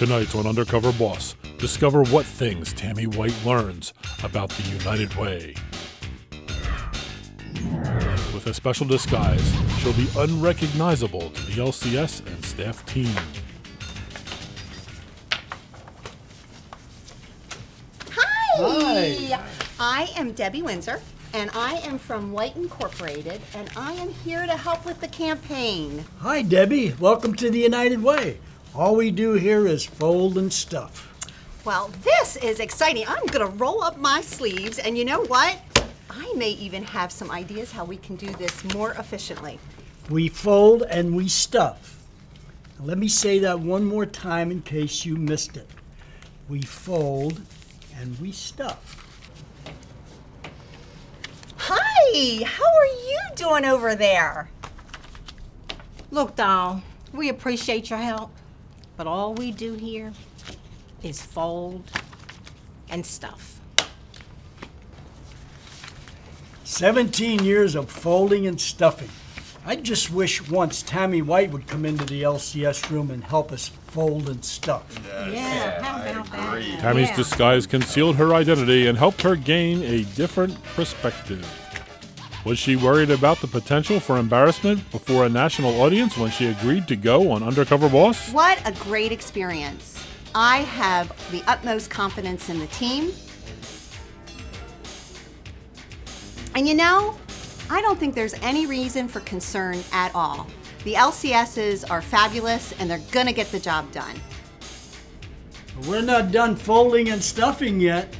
Tonight on Undercover Boss, discover what things Tammy White learns about the United Way. With a special disguise, she'll be unrecognizable to the LCS and staff team. Hi. Hi. I am Debbie Windsor, and I am from White Incorporated, and I am here to help with the campaign. Hi, Debbie. Welcome to the United Way. All we do here is fold and stuff. Well, this is exciting. I'm going to roll up my sleeves, and you know what? I may even have some ideas how we can do this more efficiently. We fold and we stuff. Let me say that one more time in case you missed it. We fold and we stuff. Hi, how are you doing over there? Look, doll, we appreciate your help, but all we do here is fold and stuff. 17 years of folding and stuffing. I just wish once Tammy White would come into the LCS room and help us fold and stuff. Yeah, how about that? Tammy's Yeah. disguise concealed her identity and helped her gain a different perspective. Was she worried about the potential for embarrassment before a national audience when she agreed to go on Undercover Boss? What a great experience. I have the utmost confidence in the team. And you know, I don't think there's any reason for concern at all. The LCSs are fabulous and they're gonna get the job done. We're not done folding and stuffing yet.